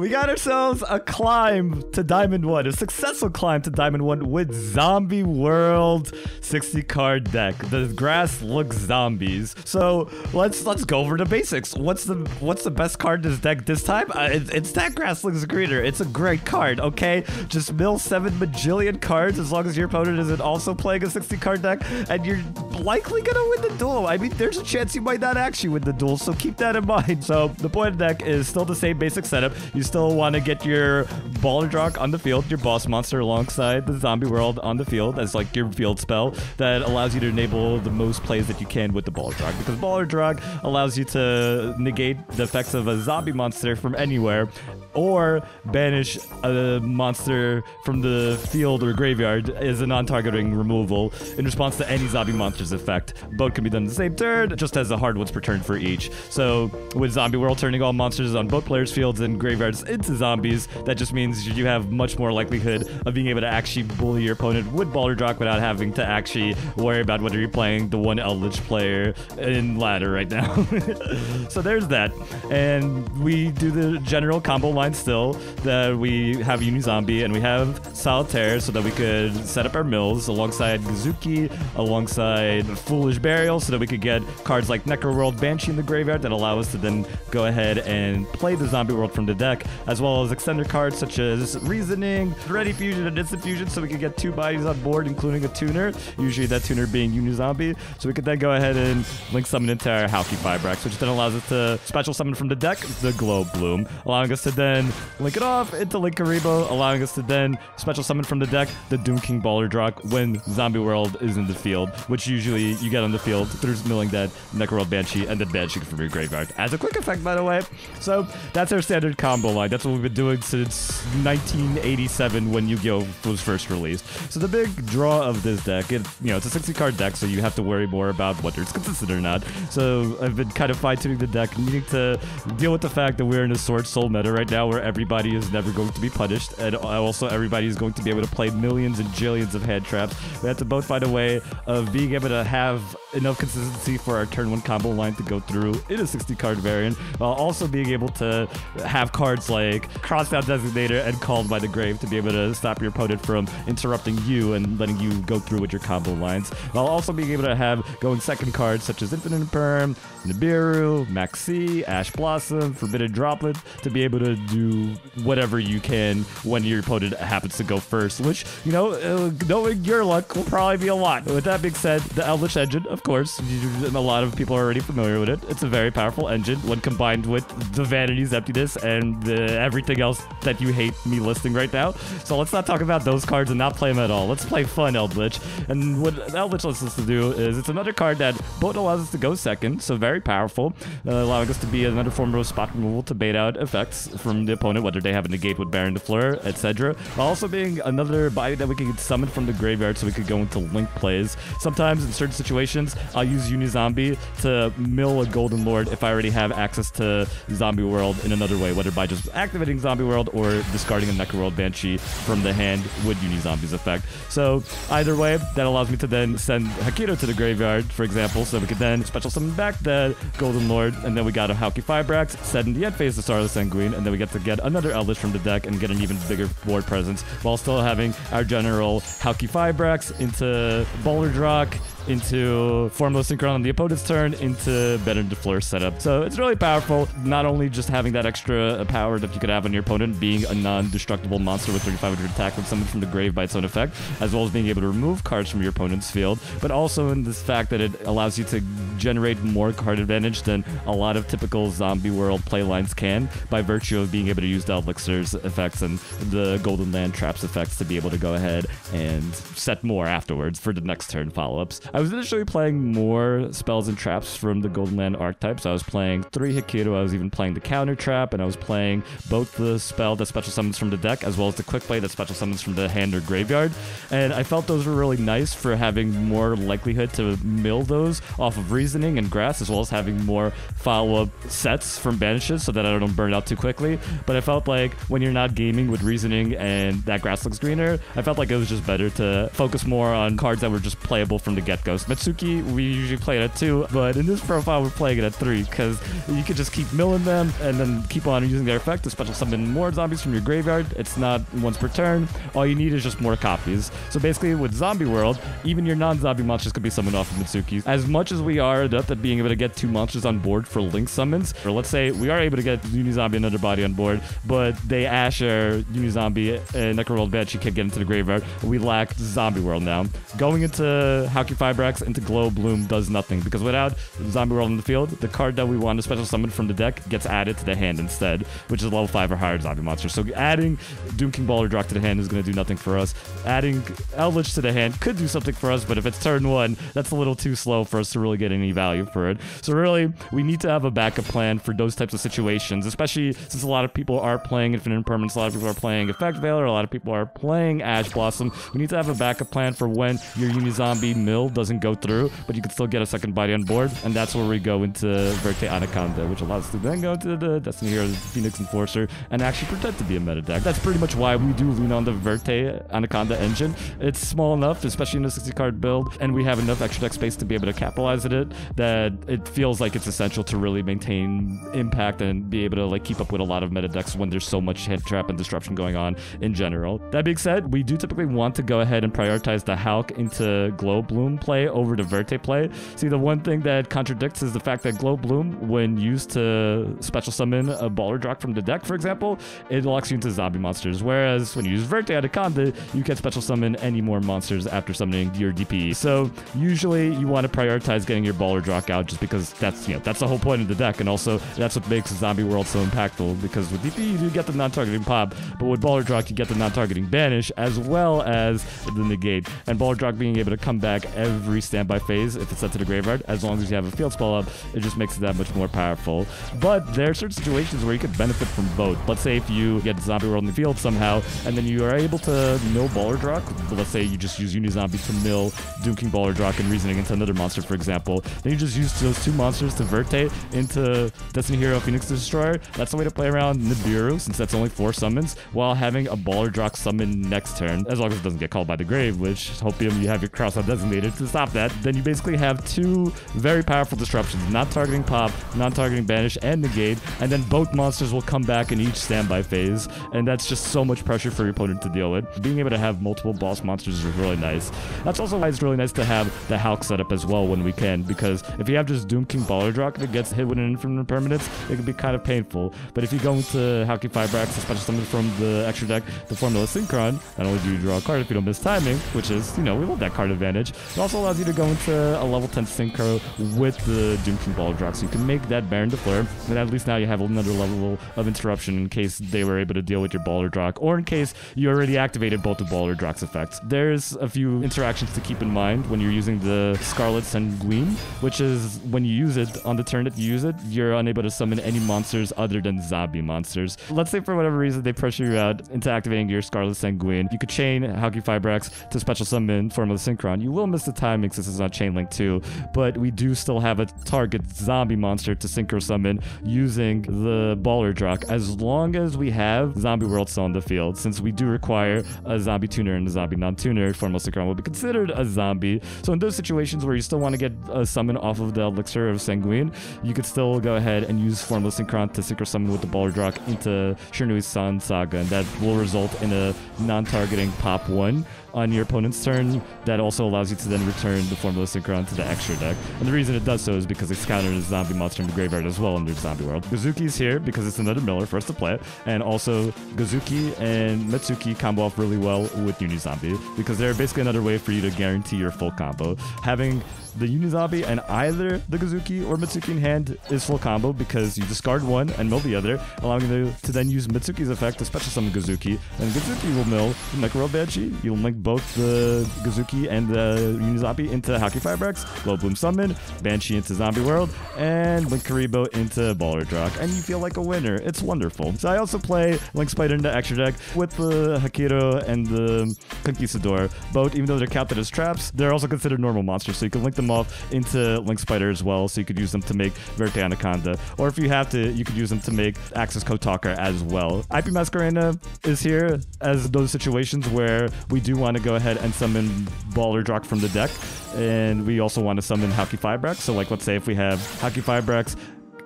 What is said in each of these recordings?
we got ourselves a climb to Diamond 1, a successful climb to Diamond 1 with Zombie World 60 card deck. The grass looks zombies. So let's let's go over the basics. What's the what's the best card in this deck this time? Uh, it, it's that grass looks greener. It's a great card, okay? Just mill seven bajillion cards as long as your opponent isn't also playing a 60 card deck, and you're likely gonna win the duel. I mean, there's a chance you might not actually win the duel, so keep that in mind. So the point of the deck is still the same basic setup. You still want to get your Balerdroch on the field, your boss monster alongside the zombie world on the field as like your field spell that allows you to enable the most plays that you can with the Balerdroch because Balerdroch allows you to negate the effects of a zombie monster from anywhere or banish a monster from the field or graveyard as a non-targeting removal in response to any zombie monster's effect. Both can be done the same turn, just as the hard ones per turn for each. So with Zombie World turning all monsters on both players' fields and graveyards into zombies, that just means you have much more likelihood of being able to actually bully your opponent with Balerdroch without having to actually worry about whether you're playing the one Eldlich player in ladder right now. so there's that. And we do the general combo line still that we have Unizombie and we have Solitaire so that we could set up our mills alongside Gozuki, alongside Foolish Burial so that we could get cards like Necro World Banshee in the graveyard that allow us to then go ahead and play the Zombie World from the deck, as well as extender cards such as Reasoning, Ready Fusion, and Instant Fusion so we could get two bodies on board, including a tuner, usually that tuner being Unizombie. So we could then go ahead and link summon into our Halqifibrax, which then allows us to special summon from the deck the Glow Bloom, allowing us to then link it off into Linkuriboh, allowing us to then special summon from the deck the Doom King Balerdroch when Zombie World is in the field, which usually you get on the field through Milling Dead, Necro World Banshee, and then Banshee from your graveyard. As a quick effect, by the way. So that's our standard combo line. That's what we've been doing since 1987 when Yu-Gi-Oh was first released. So the big draw of this deck, it, you know, it's a 60 card deck, so you have to worry more about whether it's consistent or not. So I've been kind of fine tuning the deck, needing to deal with the fact that we're in a Sword Soul meta right now, where everybody is never going to be punished, and also everybody is going to be able to play millions and jillions of hand traps. We have to both find a way of being able to have enough consistency for our turn one combo line to go through in a 60 card variant, while also being able to have cards like Crossout Designator and Called by the Grave to be able to stop your opponent from interrupting you and letting you go through with your combo lines, while also being able to have going second cards such as Infinite Perm, Nibiru, Maxi, Ash Blossom, Forbidden Droplet to be able to do whatever you can when your opponent happens to go first, which, you know, uh, knowing your luck will probably be a lot. With that being said, the Eldlich Engine, of course, a lot of people are already familiar with it. It's a very powerful engine when combined with the Vanity's Emptiness and the, everything else that you hate me listing right now. So let's not talk about those cards and not play them at all. Let's play fun Eldlich. And what Eldlich lets us to do is it's another card that both allows us to go second, so very powerful, uh, allowing us to be another form of spot removal to bait out effects from the opponent, whether they have a negate with Baronne de Fleur, etc. Also being another body that we can summon from the graveyard so we could go into link plays. Sometimes in certain situations, I'll use Unizombie to mill a Golden Lord if I already have access to Zombie World in another way, whether by just activating Zombie World or discarding a Necro World Banshee from the hand would with Unizombie's effect. So either way, that allows me to then send Hakito to the graveyard, for example, so we could then special summon back the Golden Lord, and then we got a Halqifibrax, in the end phase the Starless Sanguine, and then we get to get another Eldlich from the deck and get an even bigger board presence, while still having our general Halqifibrax into Balerdroch, into Formula Synchron on the opponent's turn, into Baronne de Fleur setup. So it's really powerful, not only just having that extra power that you could have on your opponent, being a non-destructible monster with 3500 attack when summoned from the grave by its own effect, as well as being able to remove cards from your opponent's field, but also in this fact that it allows you to generate more card advantage than a lot of typical zombie world playlines can by virtue of being able to use the Eldlixir's effects and the Golden Land Traps effects to be able to go ahead and set more afterwards for the next turn follow-ups. I was initially playing more spells and traps from the Golden Land archetypes. I was playing three Hikiro, I was even playing the counter trap, and I was playing both the spell that special summons from the deck as well as the quick play that special summons from the hand or graveyard. And I felt those were really nice for having more likelihood to mill those off of reasoning and grass, as well as having more follow-up sets from banishes so that I don't burn out too quickly. But I felt like when you're not gaming with reasoning and that grass looks greener, I felt like it was just better to focus more on cards that were just playable from the get that goes. Mezuki, we usually play it at two, but in this profile, we're playing it at three because you could just keep milling them and then keep on using their effect to special summon more zombies from your graveyard. It's not once per turn. All you need is just more copies. So basically, with Zombie World, even your non zombie monsters could be summoned off of Mezuki. As much as we are adept at being able to get two monsters on board for link summons, or let's say we are able to get Uni Zombie and Underbody on board, but they Asher, Uni Zombie, and Necroworld Banshee can't get into the graveyard. We lack Zombie World now. Going into Hockey Fire. Cybrax into Glow Bloom does nothing because without Zombie World in the field, the card that we want to special summon from the deck gets added to the hand instead, which is level 5 or higher zombie monster. So adding Doom King Balerdroch to the hand is going to do nothing for us. Adding Elvish to the hand could do something for us, but if it's turn 1, that's a little too slow for us to really get any value for it. So really, we need to have a backup plan for those types of situations, especially since a lot of people are playing Infinite Impermanence, a lot of people are playing Effect Veiler, a lot of people are playing Ash Blossom. We need to have a backup plan for when your Unizombie mill doesn't go through, but you can still get a second body on board, and that's where we go into Verte Anaconda, which allows us to then go to the Destiny Hero Phoenix Enforcer and actually pretend to be a meta deck. That's pretty much why we do lean on the Verte Anaconda engine. It's small enough, especially in a 60 card build, and we have enough extra deck space to be able to capitalize at it that it feels like it's essential to really maintain impact and be able to like keep up with a lot of meta decks when there's so much hit trap and disruption going on in general. That being said, we do typically want to go ahead and prioritize the Hulk into Glow Bloom play over the Verte play. See, the one thing that contradicts is the fact that Glow Bloom, when used to special summon a Balerdroch from the deck, for example, it locks you into zombie monsters. Whereas when you use Verte Anaconda, you can special summon any more monsters after summoning your DPE. So usually you want to prioritize getting your Balerdroch out just because that's you know that's the whole point of the deck, and also that's what makes Zombie World so impactful. Because with DPE you do get the non-targeting pop, but with Balerdroch you get the non-targeting banish as well as the negate. And Balerdroch being able to come back every standby phase if it's set to the graveyard, as long as you have a field spell up, it just makes it that much more powerful. But there are certain situations where you could benefit from both. Let's say if you get Zombie World in the field somehow, and then you are able to mill Balerdroch, let's say you just use Unizombie to mill Doom King Balerdroch and Reasoning into another monster, for example, then you just use those two monsters to Verte into Destiny Hero Phoenix Destroyer. That's the way to play around Nibiru, since that's only four summons, while having a Balerdroch summon next turn, as long as it doesn't get called by the grave, which Hopium you have your cross designated to stop that. Then you basically have two very powerful disruptions, not targeting pop, non targeting banish, and negate, and then both monsters will come back in each standby phase, and that's just so much pressure for your opponent to deal with. Being able to have multiple boss monsters is really nice. That's also why it's really nice to have the Hulk setup as well when we can, because if you have just Doom King Balerdroch that gets hit with an infinite permanence, it can be kind of painful. But if you go into Halqifibrax, especially something from the extra deck, the Formula Synchron, not only do you draw a card if you don't miss timing, which is, you know, we love that card advantage, also allows you to go into a level 10 Synchro with the Doom King Balerdroch, so you can make that Baronne de Fleur, and at least now you have another level of interruption in case they were able to deal with your Balerdroch, or in case you already activated both the Balerdroch's effects. There's a few interactions to keep in mind when you're using the Scarlet Sanguine, which is when you use it, on the turn that you use it, you're unable to summon any monsters other than zombie monsters. Let's say for whatever reason they pressure you out into activating your Scarlet Sanguine. You could chain Halqifibrax to special summon Formula Synchron. You will miss the since it's on Chain Link 2, but we do still have a target zombie monster to synchro summon using the Balerdroch as long as we have Zombie World still on the field. Since we do require a zombie tuner and a zombie non-tuner, Formula Synchron will be considered a zombie. So in those situations where you still want to get a summon off of the Eldlixir of Sanguine, you could still go ahead and use Formula Synchron to synchro summon with the Balerdroch into Shiranui's Sun Saga, and that will result in a non-targeting pop 1 on your opponent's turn that also allows you to then return the Formula Synchron to the extra deck. And the reason it does so is because it's countered a zombie monster in the graveyard as well under Zombie World. Gozuki is here because it's another miller for us to play, and also Gozuki and Mezuki combo off really well with Unizombie because they're basically another way for you to guarantee your full combo. Having the Unizombie and either the Gozuki or Mezuki in hand is full combo because you discard one and mill the other, allowing you to then use Mezuki's effect to special summon Gozuki. And Gozuki will mill the Necro Banshee. You'll link both the Gozuki and the Unizombie into Halqifibrax, Glow Bloom Summon, Banshee into Zombie World, and Linkuriboh into Balerdroch. And you feel like a winner. It's wonderful. So I also play Link Spider into extra deck with the Hakiro and the Conquistador. Both, even though they're counted as traps, they're also considered normal monsters. So you can link them off into Link Spider as well, so you could use them to make Verte Anaconda. Or if you have to, you could use them to make Access Code Talker as well. IP Masquerena is here as those situations where we do want to go ahead and summon Balerdroch from the deck, and we also want to summon Halqifibrax. So like let's say if we have Halqifibrax,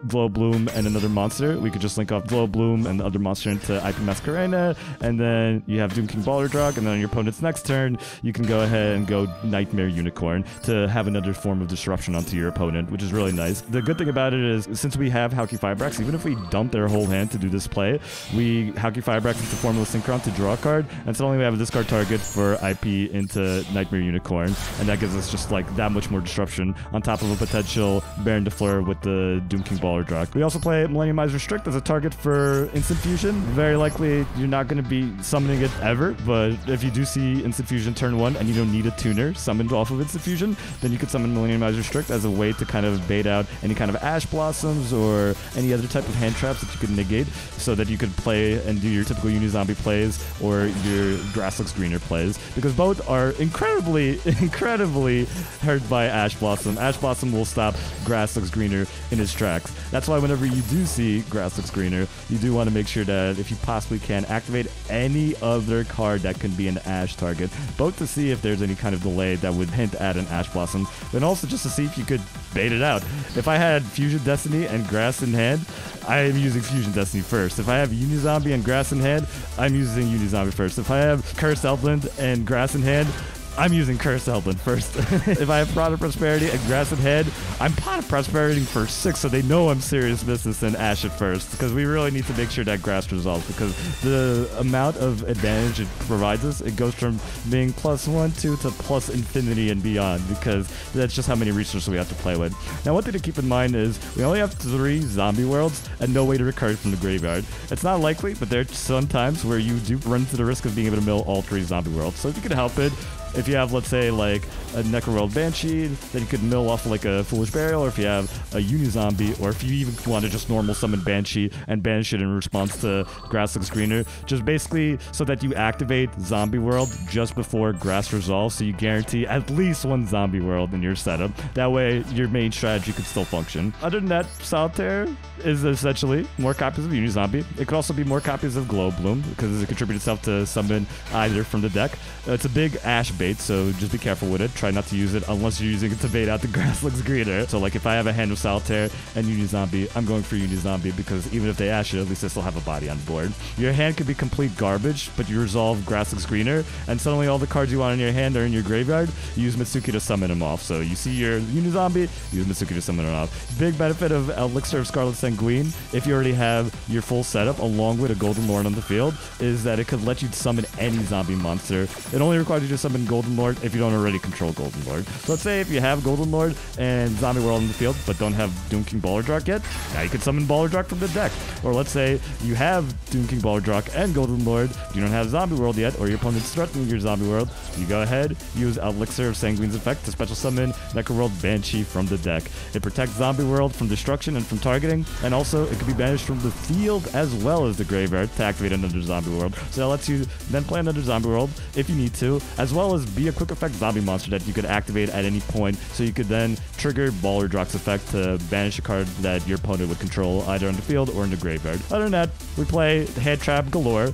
Glow Bloom and another monster. We could just link off Glow Bloom and the other monster into IP Masquerena, and then you have Doom King Balerdroch, and then on your opponent's next turn, you can go ahead and go Knightmare Unicorn to have another form of disruption onto your opponent, which is really nice. The good thing about it is, since we have Halqifibrax, even if we dump their whole hand to do this play, we Halqifibrax into Formula Synchron to draw a card, and suddenly we have a discard target for IP into Knightmare Unicorn, and that gives us just like that much more disruption on top of a potential Baronne de Fleur with the Doom King We also play Millennium Eyes Restrict as a target for Instant Fusion. Very likely you're not going to be summoning it ever, but if you do see Instant Fusion turn one and you don't need a tuner summoned off of Instant Fusion, then you could summon Millennium Eyes Restrict as a way to kind of bait out any kind of Ash Blossoms or any other type of hand traps that you could negate so that you could play and do your typical Unizombie plays or your Grass Looks Greener plays because both are incredibly, incredibly hurt by Ash Blossom. Ash Blossom will stop Grass Looks Greener in his tracks. That's why whenever you do see Grass Looks Greener, you do want to make sure that if you possibly can, activate any other card that can be an Ash target, both to see if there's any kind of delay that would hint at an Ash Blossom, and also just to see if you could bait it out. If I had Fusion Destiny and Grass in hand, I am using Fusion Destiny first. If I have Unizombie and Grass in hand, I'm using Unizombie first. If I have Cursed Eldland and Grass in hand, I'm using Curse Eldland first. if I have Pot of Prosperity and Grass Head, I'm Pot of Prosperity for six, so they know I'm serious business and Ash at first. Because we really need to make sure that Grass resolves. Because the amount of advantage it provides us, it goes from being plus one, two to plus infinity and beyond. Because that's just how many resources we have to play with. Now, one thing to keep in mind is we only have three zombie worlds and no way to recur from the graveyard. It's not likely, but there are some times where you do run into the risk of being able to mill all three zombie worlds. So if you can help it, if you have, let's say, like a Necroworld Banshee, then you could mill off like a Foolish Burial, or if you have a Unizombie, or if you even want to just normal summon Banshee and banish it in response to Grass Looks Greener, just basically so that you activate Zombie World just before Grass resolves, so you guarantee at least one Zombie World in your setup. That way, your main strategy could still function. Other than that, Solitaire is essentially more copies of Unizombie. It could also be more copies of Glow Bloom, because it contributes itself to summon either from the deck. It's a big Ash bait, so just be careful with it. Try not to use it unless you're using it to bait out the grass looks greener. So like if I have a hand of Solitaire and Unizombie, I'm going for Unizombie because even if they ash it, at least I still have a body on board. Your hand could be complete garbage, but you resolve grass looks greener, and suddenly all the cards you want in your hand are in your graveyard. You use Mezuki to summon them off. So you see your Unizombie, use Mezuki to summon it off. Big benefit of Eldlixir of Scarlet Sanguine, if you already have your full setup along with a Golden Lord on the field, is that it could let you summon any zombie monster. It only requires you to summon Golden Lord if you don't already control Golden Lord. So let's say if you have Golden Lord and Zombie World in the field, but don't have Doom King Balerdroch yet, now you can summon Balerdroch from the deck. Or let's say you have Doom King Balerdroch and Golden Lord, you don't have Zombie World yet, or your opponent's threatening your Zombie World, you go ahead, use Eldlixir of Sanguine's effect to special summon Necroworld Banshee from the deck. It protects Zombie World from destruction and from targeting, and also it can be banished from the field as well as the graveyard to activate another Zombie World. So that lets you then play another Zombie World if you need to, as well as be a quick effect zombie monster that you could activate at any point. So you could then trigger Balerdroch's effect to banish a card that your opponent would control either on the field or in the graveyard. Other than that, we play Head Trap Galore.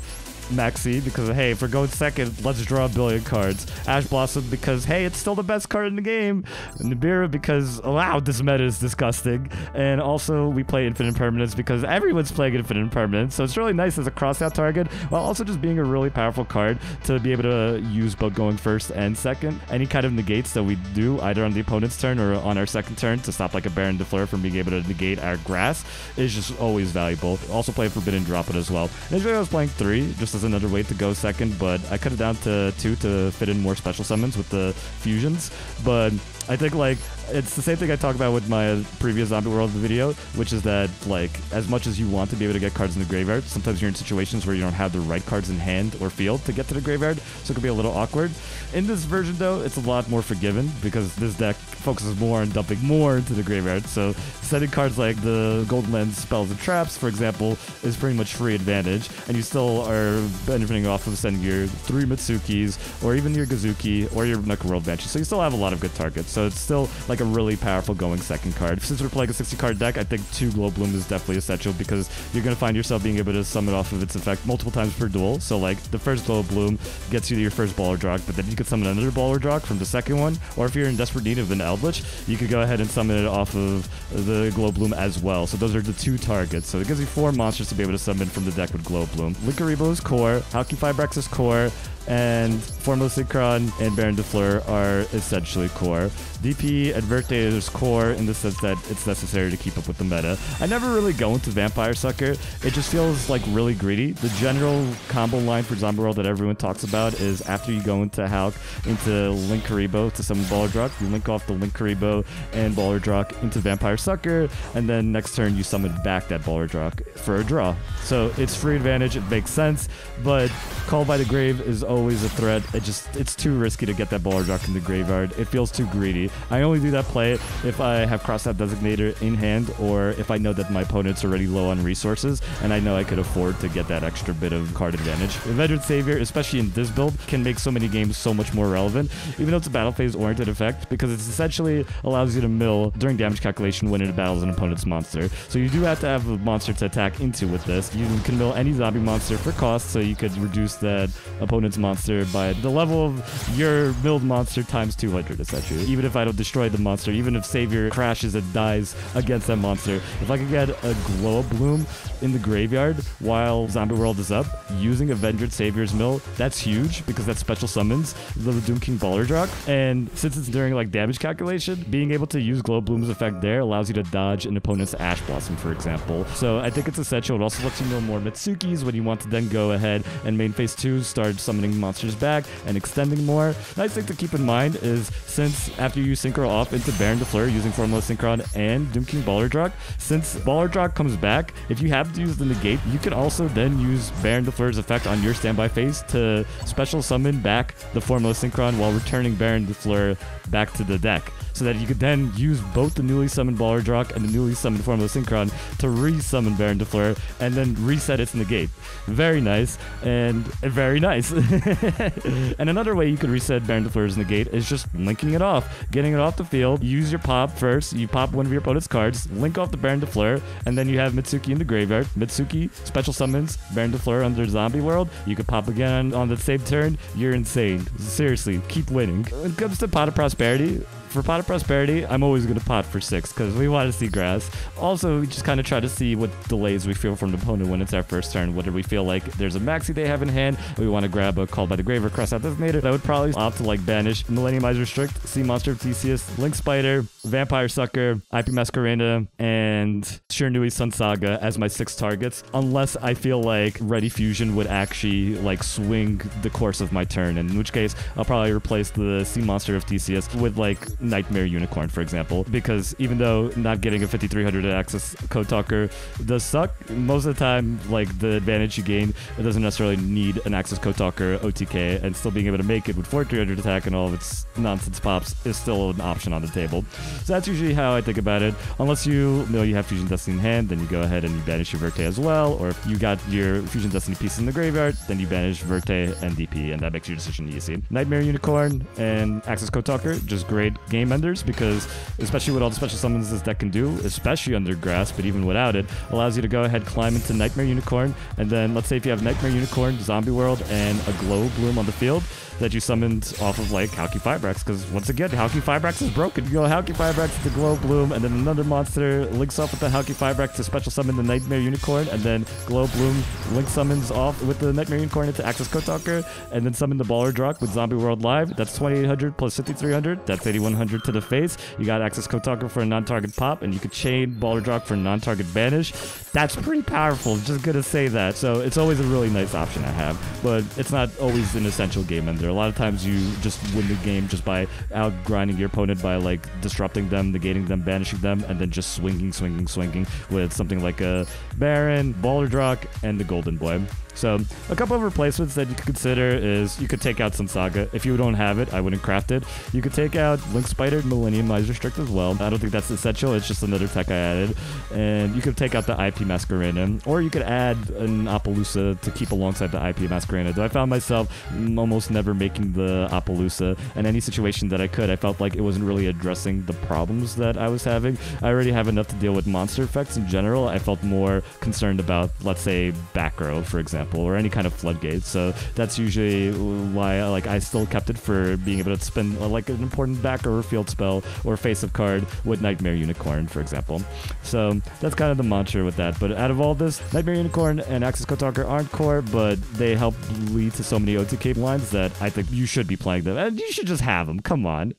Maxi because hey, if we're going second, let's draw a billion cards. Ash Blossom because hey, it's still the best card in the game. Nibiru because wow, this meta is disgusting. And also we play Infinite Permanence because everyone's playing Infinite Permanence, so it's really nice as a crossout target while also just being a really powerful card to be able to use both going first and second. Any kind of negates that we do either on the opponent's turn or on our second turn to stop like a Baronne de Fleur from being able to negate our grass is just always valuable. Also play Forbidden Droplet as well. Initially I was playing three just as another way to go second, but I cut it down to two to fit in more special summons with the fusions. But I think like it's the same thing I talked about with my previous Zombie World video, which is that like as much as you want to be able to get cards in the graveyard, sometimes you're in situations where you don't have the right cards in hand or field to get to the graveyard, so it can be a little awkward. In this version though, it's a lot more forgiving because this deck focuses more on dumping more into the graveyard. So setting cards like the Golden Land spells and traps, for example, is pretty much free advantage, and you still are benefiting off of sending your three Mezukis or even your Gozuki or your Necroworld Banshee. So you still have a lot of good targets. So it's still like a really powerful going second card. Since we're playing a 60 card deck, I think two Glow Bloom is definitely essential because you're going to find yourself being able to summon off of its effect multiple times per duel. So like the first Glow Bloom gets you to your first Balerdroch, but then you can summon another Balerdroch from the second one. Or if you're in desperate need of an Eldlich, you could go ahead and summon it off of the Glow Bloom as well. So those are the two targets. So it gives you four monsters to be able to summon from the deck with Glow Bloom. Linkuriboh's core, Halqifibrax's core, and Formula Synchron and Baronne de Fleur are essentially core. DP Adverte is core in the sense that it's necessary to keep up with the meta. I never really go into Vampire Sucker. It just feels like really greedy. The general combo line for Zombie World that everyone talks about is after you go into Hulk, into Linkuriboh to summon Balerdroch, you link off the Linkuriboh and Balerdroch into Vampire Sucker, and then next turn you summon back that Balerdroch for a draw. So it's free advantage, it makes sense, but Call by the Grave is always a threat. It just it's too risky to get that Balerdroch in the graveyard. It feels too greedy. I only do that play if I have Crossout Designator in hand or if I know that my opponent's already low on resources and I know I could afford to get that extra bit of card advantage. Avendread Savior, especially in this build, can make so many games so much more relevant, even though it's a battle phase oriented effect, because it essentially allows you to mill during damage calculation when it battles an opponent's monster. So you do have to have a monster to attack into with this. You can mill any zombie monster for cost, so you could reduce that opponent's monster by the level of your milled monster times 200, essentially. Even if I don't destroy the monster, even if Savior crashes and dies against that monster, if I could get a Glow Bloom in the graveyard while Zombie World is up, using Avendread Savior's Mill, that's huge because that special summons the Doom King Balerdroch. And since it's during like damage calculation, being able to use Glow Bloom's effect there allows you to dodge an opponent's Ash Blossom, for example. So I think it's essential. It also lets you know more Mezukis when you want to then go ahead and main phase 2 start summoning monsters back and extending more. Nice thing to keep in mind is since after you synchro off into Baronne de Fleur using Formula Synchron and Doom King Balerdroch, since Balerdroch comes back, if you have to use the negate, you can also then use Baronne de Fleur's effect on your standby phase to special summon back the Formula Synchron while returning Baronne de Fleur back to the deck so that you could then use both the newly summoned Balerdroch and the newly summoned Formula Synchron to re-summon Baronne de Fleur and then reset its negate. Very nice and very nice. and another way you could reset Baronne de Fleur's negate is just linking it off, getting it off the field. Use your pop first. You pop one of your opponent's cards, link off the Baronne de Fleur, and then you have Mezuki in the graveyard. Mezuki special summons Baronne de Fleur under Zombie World. You could pop again on the same turn. You're insane. Seriously, keep winning. When it comes to Pot of Prosperity, for Pot of Prosperity, I'm always going to pot for six because we want to see grass. Also, we just kind of try to see what delays we feel from the opponent when it's our first turn. Whether we feel like there's a maxi they have in hand, we want to grab a Call by the Grave or Crossout Designator. I would probably opt to like banish Millennium Eyes Restrict, Sea Monster of Theseus, Link Spider, Vampire Sucker, IP Masquerena, and Shiranui Sun Saga as my six targets, unless I feel like Ready Fusion would actually like swing the course of my turn, in which case I'll probably replace the Sea Monster of Theseus with like Knightmare Unicorn, for example, because even though not getting a 5300 access code talker does suck, most of the time, like the advantage you gain, it doesn't necessarily need an access code talker OTK, and still being able to make it with 4300 attack and all of its nonsense pops is still an option on the table. So that's usually how I think about it. Unless you know you have Fusion Destiny in hand, then you go ahead and you banish your Verte as well, or if you got your Fusion Destiny piece in the graveyard, then you banish Verte and DP, and that makes your decision easy. Knightmare Unicorn and Access Code Talker, just great game enders because especially with all the special summons this deck can do, especially under grass, but even without it, allows you to go ahead climb into Knightmare Unicorn, and then let's say if you have Knightmare Unicorn, Zombie World, and a Glow Bloom on the field, that you summoned off of like Halqifibrax, because once again, Halqifibrax is broken. You go Halqifibrax to Glow Bloom, and then another monster links off with the Halqifibrax to special summon the Knightmare Unicorn, and then Glow Bloom link summons off with the Knightmare Unicorn into Access Code Talker, and then summon the Balerdroch with Zombie World Live. That's 2800 plus 5300. That's 8100. 100 to the face. You got access Talker for a non-target pop, and you could chain Balerdroch for non-target vanish. That's pretty powerful. Just gonna say that. So it's always a really nice option I have, but it's not always an essential game ender. A lot of times you just win the game just by out grinding your opponent by like disrupting them, negating them, banishing them, and then just swinging, swinging, swinging with something like a Baron, Balerdroch, and the Golden Boy. So a couple of replacements that you could consider is you could take out Sun Saga. If you don't have it, I wouldn't craft it. You could take out Link Spider, Millennium Eyes Restrict as well. I don't think that's essential. It's just another tech I added. And you could take out the IP Masquerena, or you could add an Apollousa to keep alongside the IP Masquerena. Though I found myself almost never making the Apollousa. In any situation that I could, I felt like it wasn't really addressing the problems that I was having. I already have enough to deal with monster effects in general. I felt more concerned about, let's say, back row, for example example, or any kind of floodgate. So that's usually why like I still kept it for being able to spend like an important back or field spell or face of card with Knightmare Unicorn, for example. So that's kind of the mantra with that. But out of all this, Knightmare Unicorn and Access Code Talker aren't core, but they help lead to so many OTK lines that I think you should be playing them. And you should just have them. Come on.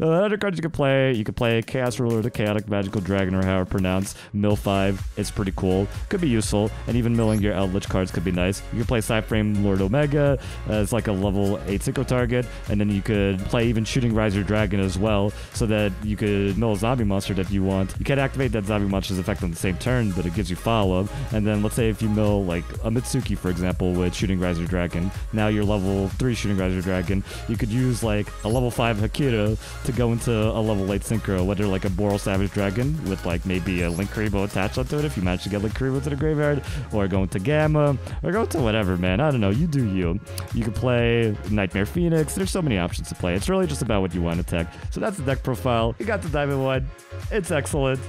Uh, other cards you could play, you could play Chaos Ruler, the Chaotic Magical Dragon, or however pronounced. Mill 5, it's pretty cool. Could be useful. And even milling your Eldlich cards could be nice nice. You can play PSY-Framelord Omega uh, as like a level 8 synchro target, and then you could play even Shooting Riser Dragon as well, so that you could mill a zombie monster that you want. You can't activate that zombie monster's effect on the same turn, but it gives you follow-up. And then let's say if you mill like a Mezuki, for example, with Shooting Riser Dragon, now you're level 3 Shooting Riser Dragon, you could use like a level 5 Hakira to go into a level 8 synchro, whether like a Borreload Savage Dragon with like maybe a Link Linkuriboh attached onto it if you manage to get Linkuriboh to the graveyard, or going to Gamma, or go oh, to whatever, man. I don't know. You do you. You can play Knightmare Phoenix. There's so many options to play. It's really just about what you want to tech. So that's the deck profile. You got the Diamond one. It's excellent.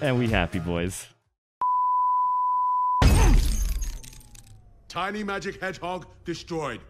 And we happy, boys. Tiny Magic Hedgehog destroyed.